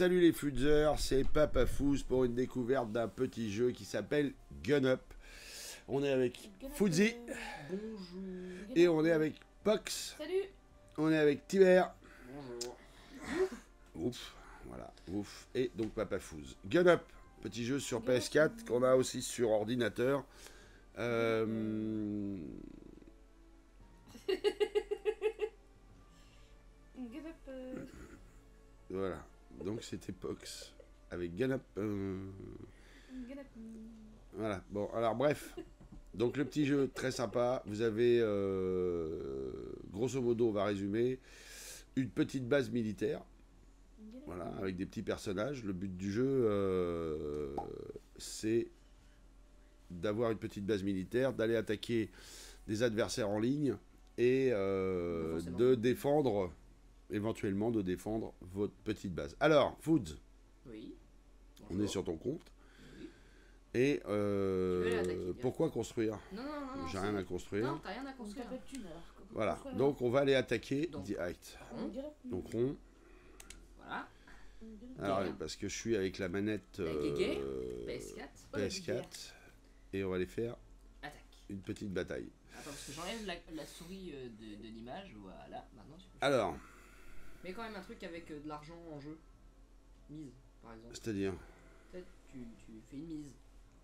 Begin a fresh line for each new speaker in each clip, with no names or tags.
Salut les Futzers, c'est Papa Fouz pour une découverte d'un petit jeu qui s'appelle Gun Up. On est avec Fuzzy
Bonjour.
et on est avec Pox.
Salut
On est avec Tiber.
Bonjour.
Ouf, voilà, ouf. Et donc Papa Fouz. Gun Up, petit jeu sur
Gun Up.
PS4 qu'on a aussi sur ordinateur. Euh,
up, euh,
voilà, donc c'était Pox avec Gun Up. euh. Voilà, bon, alors bref. Donc le petit jeu, très sympa. Vous avez, euh, grosso modo, on va résumer, une petite base militaire, voilà, avec des petits personnages. Le but du jeu, euh, c'est d'avoir une petite base militaire, d'aller attaquer des adversaires en ligne et euh, de défendre, éventuellement, de défendre votre petite base. Alors, Foods,
Oui.
on
Bonjour.
est sur ton compte.
Oui.
Et euh,
direct.
pourquoi construire?
Non, non, non. non,
J'ai rien à construire.
Non, t'as rien à
On
construire.
Thune alors.
Voilà, donc on va aller attaquer
Donc.
direct.
Rond.
Up.
Donc rond,
Voilà.
Alors,
Guerre.
parce que je suis avec la manette
La
euh,
guégué, PS4.
PS4 et on va aller faire
Attaque.
une petite bataille.
Attends, parce que j'enlève la, la souris euh, de, de l'image. Voilà, maintenant tu peux.
Alors,
Mais quand même un truc avec euh, de l'argent en jeu. Mise, par exemple.
c'est-à-dire,
Peut-être tu, tu fais une mise.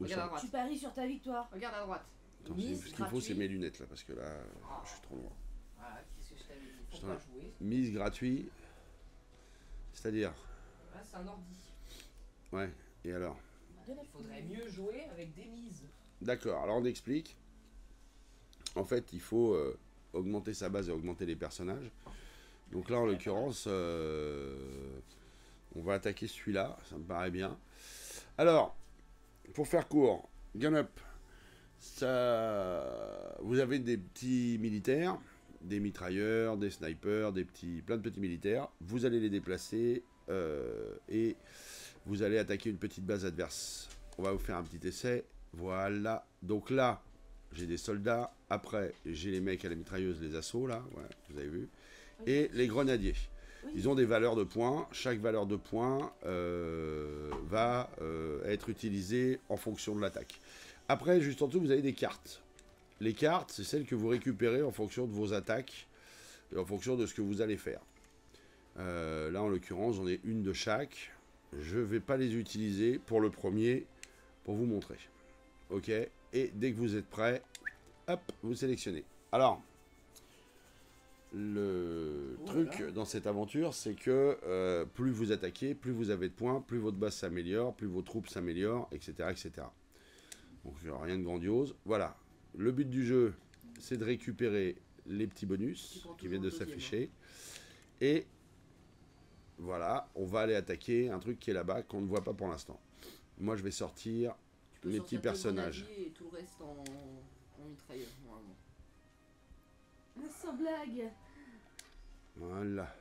Où
Regarde
ça
à droite.
Tu paries sur ta victoire.
Regarde à droite.
Attends,
mise
ce qu'il faut c'est mes lunettes là, parce que là,
Ah.
je suis trop loin.
Voilà, qu'est-ce que je t'avais dit? Faut
Putain.
pas jouer.
Mise gratuit, c'est-à-dire,
Là, c'est un ordi.
ouais, et alors?
Up.
Il faudrait mieux jouer avec des mises.
D'accord, alors on explique. En fait, il faut euh, augmenter sa base et augmenter les personnages. Donc là, en l'occurrence, euh, on va attaquer celui-là, ça me paraît bien. Alors, pour faire court, Gun Up, ça, vous avez des petits militaires, des mitrailleurs, des snipers, des petits, plein de petits militaires. Vous allez les déplacer euh, et vous allez attaquer une petite base adverse. On va vous faire un petit essai. Voilà. Donc là, j'ai des soldats. Après, j'ai les mecs à la mitrailleuse, les assauts, là. Vous avez vu. Et les grenadiers. Ils ont des valeurs de points. Chaque valeur de points euh, va euh, être utilisée en fonction de l'attaque. Après, juste en dessous, vous avez des cartes. Les cartes, c'est celles que vous récupérez en fonction de vos attaques et en fonction de ce que vous allez faire. Euh, là, en l'occurrence, j'en ai une de chaque. Je vais pas les utiliser pour le premier, pour vous montrer. Ok Et dès que vous êtes prêt, hop, vous sélectionnez. Alors, le
Oh
truc dans cette aventure, c'est que euh, plus vous attaquez, plus vous avez de points, plus votre base s'améliore, plus vos troupes s'améliorent, etc., etc. Donc euh, rien de grandiose. Voilà. Le but du jeu, c'est de récupérer les petits bonus
Qui
viennent de s'afficher. Et voilà, on va aller attaquer un truc qui est là-bas qu'on ne voit pas pour l'instant. Moi, je vais sortir. Mes petits personnages.
Et tout le reste en, en mitrailleur,
Sans blague.
Voilà.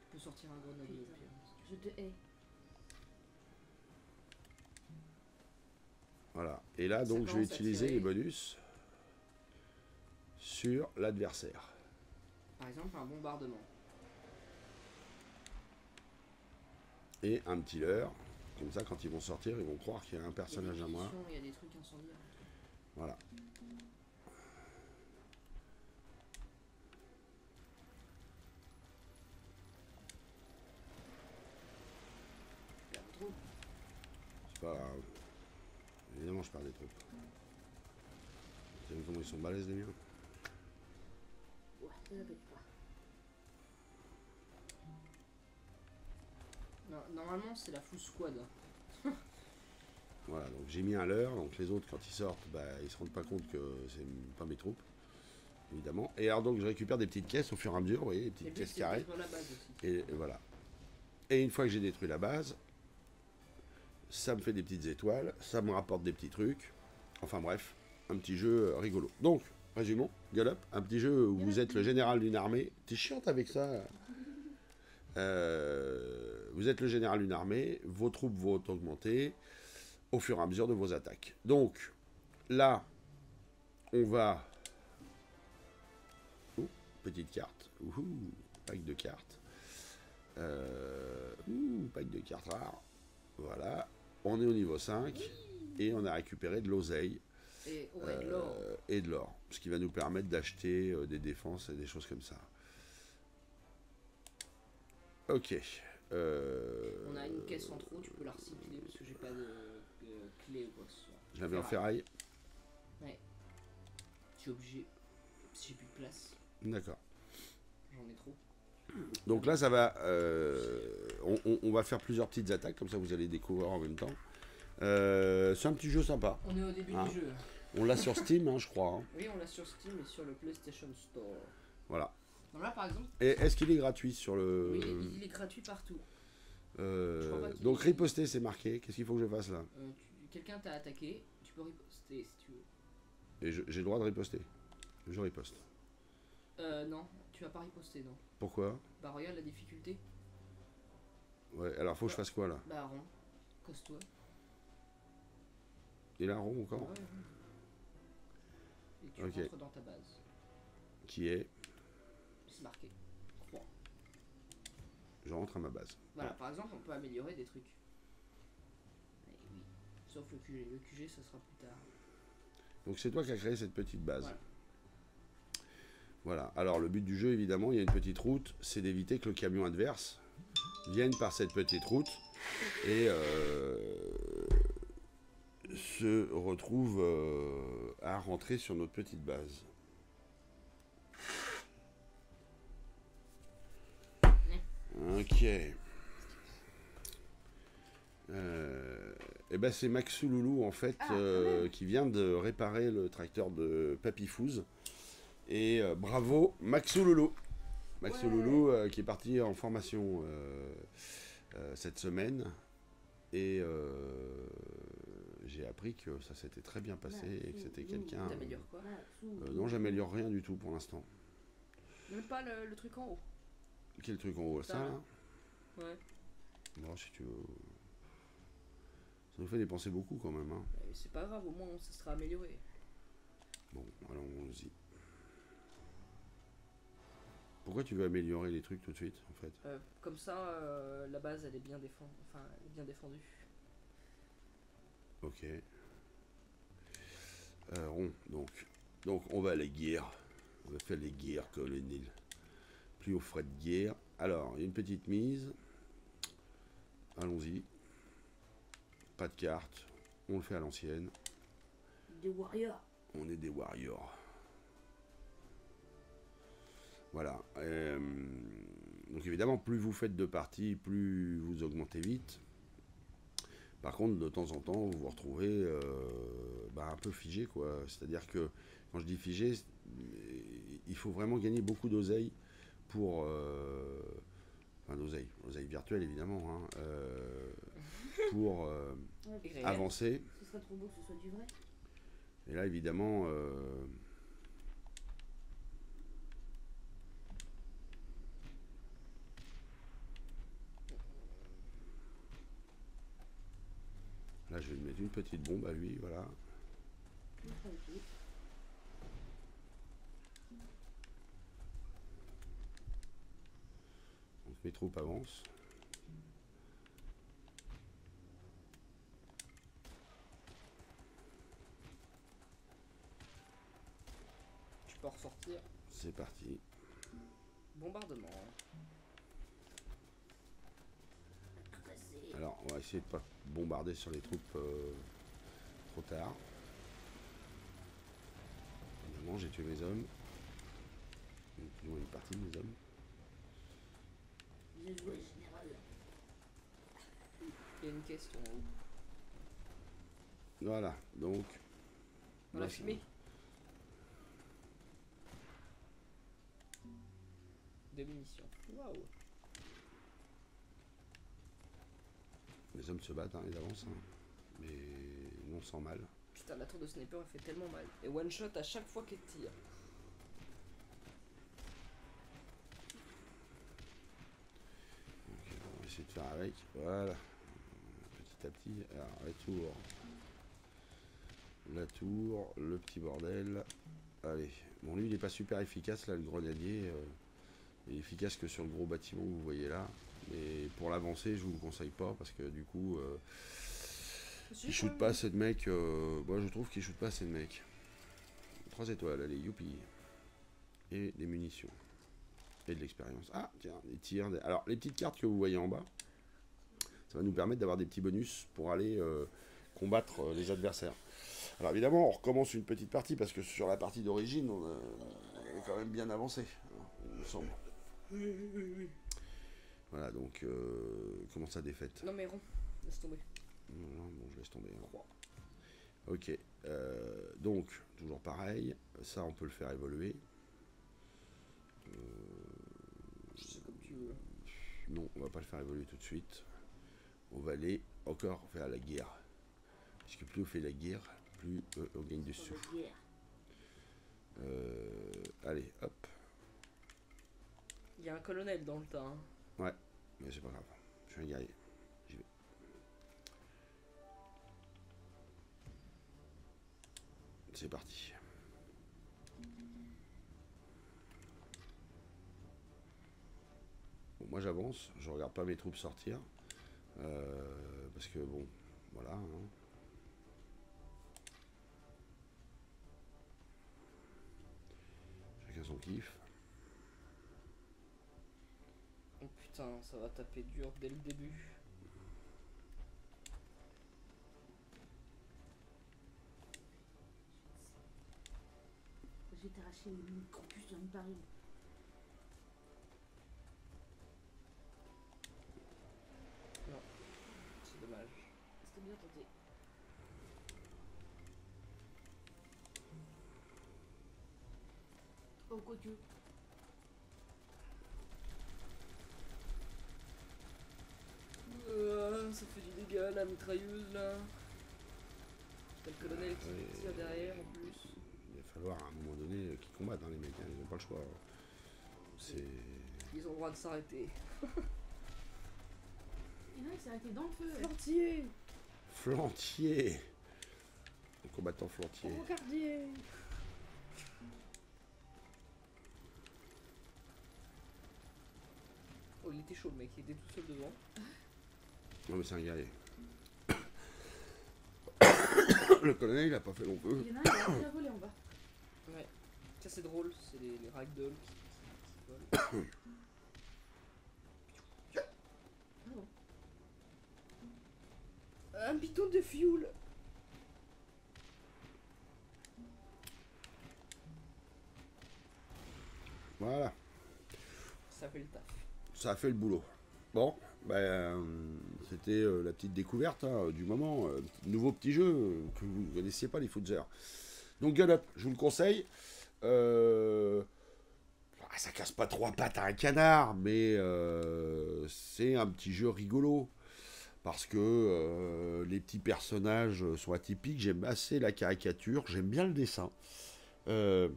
Tu peux sortir un grenadier au pire.
Je te hais.
Voilà. Et là, donc, je vais utiliser les bonus sur l'adversaire.
Par exemple, un bombardement.
Et un petit leurre. Comme ça, quand ils vont sortir, ils vont croire qu'il y a un personnage à moi.
munitions, Il y a des trucs incendiaires.
Voilà.
Il y a trop.
C'est pas. Évidemment, je perds des troupes. Vous savez comment ils sont balèzes, les miens
Ouais, ne répète pas.
Non, normalement, c'est la full squad.
Voilà, donc j'ai mis un leurre. Donc les autres, quand ils sortent, bah, ils se rendent pas compte que c'est pas mes troupes. Évidemment. Et alors, donc, je récupère des petites caisses au fur et à mesure. Vous voyez, des
Et
petites caisses carrées.
détruire la base aussi.
Et, et voilà. Et une fois que j'ai détruit la base, ça me fait des petites étoiles, ça me rapporte des petits trucs. Enfin bref, un petit jeu euh, rigolo. Donc, résumons, Galop, un petit jeu où vous êtes le général d'une armée. T'es chiante avec ça. Euh, vous êtes le général d'une armée, vos troupes vont augmenter au fur et à mesure de vos attaques. Donc, là, on va... Oh, petite carte. Pack de cartes. Euh, ouh, pack de cartes rares. Voilà. On est au niveau 5. Et on a récupéré de l'oseille
Et ouais, de l'or.
euh, et de l'or. Ce qui va nous permettre d'acheter euh, des défenses et des choses comme ça. Ok. Euh,
On a une caisse en trop, tu peux la recycler parce que j'ai pas de, de clé ou quoi que ce soit.
Je l'avais en ferraille.
Je suis obligé. Si j'ai plus de place,
D'accord.
j'en ai trop.
Donc là, ça va. euh, on, on- on va faire plusieurs petites attaques, comme ça vous allez découvrir en même temps. Euh, c'est un petit jeu sympa.
On est au début
Ah.
du jeu.
On l'a sur Steam, hein, je crois. hein.
Oui, on l'a sur Steam et sur le PlayStation Store.
Voilà.
Donc là, par exemple,
Et est-ce qu'il est gratuit sur le.
oui, il, est, gratuit partout.
Euh, donc riposter, c'est marqué. Qu'est-ce qu'il faut que je fasse là?
Euh, tu- Quelqu'un t'a attaqué, tu peux riposter si tu veux.
Et je- j'ai le droit de riposter. Je riposte.
Euh, non, tu vas pas riposter, non.
Pourquoi?
Bah, regarde la difficulté.
Ouais, alors faut que je fasse quoi là?
Bah, rond. Cause-toi.
Il a un rond encore?
Ouais, ouais. Et tu rentres dans ta base.
Qui est?
C'est marqué. Croix.
Je rentre à ma base.
Voilà, par exemple, on peut améliorer des trucs. Eh oui. Sauf le QG. Le QG, ça sera plus tard.
Donc c'est toi qui as créé cette petite base.
Voilà.
Voilà. Alors le but du jeu, évidemment, il y a une petite route, c'est d'éviter que le camion adverse vienne par cette petite route et euh, se retrouve euh, à rentrer sur notre petite base. Ok. Euh, et ben c'est Maxou Loulou en fait
Ah,
euh, qui vient de réparer le tracteur de Papy Fouz. Et euh, bravo Maxou Loulou. Maxou
Ouais.
Loulou euh, qui est parti en formation euh, euh, cette semaine. Et euh, j'ai appris que ça s'était très bien passé et que c'était quelqu'un.
T'améliores quoi
Euh, non, j'améliore rien du tout pour l'instant.
Même pas le, le truc en haut.
Quel truc en haut? Ça,
Ça,
là?
Ouais.
Bon, si tu veux. Ça nous fait dépenser beaucoup quand même. Hein.
Mais C'est pas grave, au moins ça sera amélioré.
Bon, allons-y. Pourquoi tu veux améliorer les trucs tout de suite, en fait?
Euh, comme ça, euh, la base elle est bien défendue. Enfin, elle est bien défendue.
Ok. Euh, rond, donc. Donc, on va à la guerre. On va faire les guerres, colonel. Plus au frais de guerre. Alors, il y a une petite mise. Allons-y. Pas de carte. On le fait à l'ancienne.
Des warriors.
On est des warriors. Voilà. Euh, donc évidemment, plus vous faites de parties, plus vous augmentez vite. Par contre, de temps en temps, vous vous retrouvez euh, bah, un peu figé, quoi. C'est-à-dire que quand je dis figé, il faut vraiment gagner beaucoup d'oseille pour, euh, enfin d'oseille, oseille virtuelle évidemment, hein, euh, pour avancer.
ce serait trop beau que ce soit du vrai.
Et là, évidemment, là, je vais lui mettre une petite bombe à lui, voilà. Donc mes troupes avancent.
Tu peux ressortir.
C'est parti.
Bombardement.
Tout cassé.
Alors, on va essayer de pas bombarder sur les troupes euh, trop tard. Évidemment, j'ai tué mes hommes. Donc, du moins une partie de mes hommes.
Il y a une caisse en haut.
Voilà, donc.
Dans la
moi,
fumée. Des munitions. Waouh.
Les hommes se battent, hein, ils avancent, hein. mais non sans mal.
Putain, la tour de sniper elle fait tellement mal. Et one shot à chaque fois qu'elle tire.
On va essayer de faire avec. Voilà. Petit à petit. Alors, la tour. La tour, le petit bordel. Allez. Bon, lui, il n'est pas super efficace, là, le grenadier. euh, il est efficace que sur le gros bâtiment que vous voyez là. Mais pour l'avancer, je vous le conseille pas parce que du coup, euh, il shoot pas assez de mecs. euh, moi, je trouve qu'il shoot pas assez de mecs. 3 étoiles, allez, youpi. Et des munitions. Et de l'expérience. Ah, tiens, des tirs. des- Alors, les petites cartes que vous voyez en bas, ça va nous permettre d'avoir des petits bonus pour aller euh, combattre euh, les adversaires. Alors, évidemment, on recommence une petite partie parce que sur la partie d'origine, on, est quand même bien avancé, hein, il me semble. Voilà, donc, euh, comment ça défaite?
Non, mais rond, laisse tomber.
non, non, bon, je laisse tomber. hein. Ok. euh, donc, toujours pareil. Ça, on peut le faire évoluer.
C'est comme tu veux.
Non, on va pas le faire évoluer tout de suite. On va aller encore faire la guerre. Parce que plus on fait la guerre, plus euh, on gagne du
guerre.
Euh, allez, hop.
Il y a un colonel dans le tas. hein.
Mais c'est pas grave. Je suis un guerrier. J'y vais. C'est parti. Bon, moi j'avance, je regarde pas mes troupes sortir. Euh, parce que bon, voilà. hein. Chacun son kiff.
Oh putain, ça va taper dur dès le début.
Je vais t'arracher le campus de Paris.
C'est dommage.
C'était bien tenté. Oh, quoique.
Euh, ça fait du dégât la mitrailleuse là. T'as le colonel qui
Ouais.
tire derrière en plus.
Il va falloir à un moment donné euh, qu'ils combattent, hein, les mecs, hein, ils n'ont pas le choix. C'est.
Ils ont le droit de s'arrêter.
Il y en a qui s'est arrêté dans le feu.
Flantier
Flantier Le combattant flantier.
Oh, il était chaud le mec, il était tout seul devant.
Non, mais c'est un guerrier. le colonel, il a pas fait long feu.
Il y en a un qui a bien volé en bas.
Ouais. Ça c'est drôle, c'est les, les ragdolls qui, qui- qui volent.
Ah.
Un bidon de fuel
Voilà,
Ça fait le taf.
ça a fait le boulot. Bon, euh, c'était euh, la petite découverte hein, du moment. euh, nouveau petit jeu euh, que vous ne connaissiez pas, les Footzer. Donc, Gun Up, je vous le conseille. Euh, ah, ça casse pas trois pattes à un canard, mais c'est un petit jeu rigolo. Parce que les petits personnages sont atypiques. J'aime assez la caricature. J'aime bien le dessin. J'aime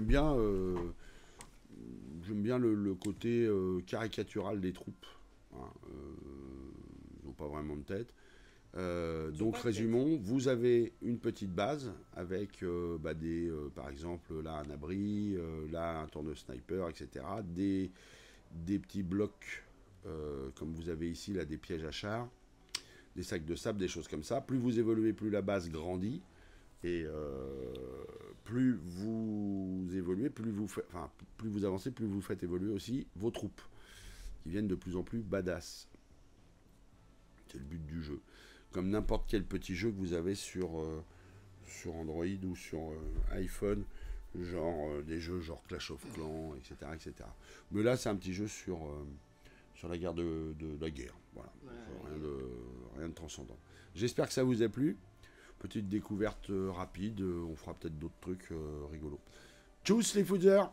bien, bien le, côté caricatural des troupes. Hein, euh, ils n'ont pas vraiment de tête. Euh, donc résumons, vous avez une petite base avec euh, bah, des, euh, par exemple là un abri, là un tourne sniper, etc. Des, des petits blocs comme vous avez ici là des pièges à char, des sacs de sable, des choses comme ça. Plus vous évoluez, plus la base grandit et plus vous évoluez, plus vous, fa- enfin, plus vous avancez, plus vous faites évoluer aussi vos troupes qui viennent de plus en plus badass. C'est le but du jeu. Comme n'importe quel petit jeu que vous avez sur, euh, sur Android ou sur euh, iPhone, genre euh, des jeux genre Clash of Clans, etc. etc. Mais là, c'est un petit jeu sur, sur la guerre de, de la guerre. Voilà.
Ouais.
Rien, de, rien de transcendant. J'espère que ça vous a plu. Petite découverte rapide. on fera peut-être d'autres trucs rigolos. Tchuss les footers